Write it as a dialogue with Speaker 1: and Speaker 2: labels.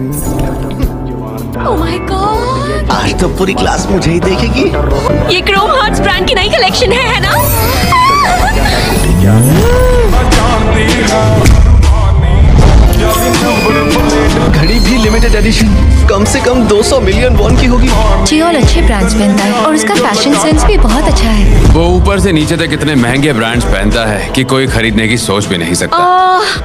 Speaker 1: oh my God!
Speaker 2: आज तो पूरी क्लास मुझे ही देखेगी।
Speaker 1: ये क्रोम हार्ट्स ब्रांड की नई कलेक्शन है है ना?
Speaker 2: घड़ी भी लिमिटेड एडिशन कम से कम 200 मिलियन वॉन की होगी।
Speaker 1: जियोल अच्छे ब्रांड्स पहनता है और उसका फ़ैशन सेंस भी बहुत अच्छा है।
Speaker 3: वो ऊपर से नीचे तक इतने महँगे ब्रांड्स पहनता है कि कोई खरीदने की सोच भी नहीं सकता।
Speaker 1: आह,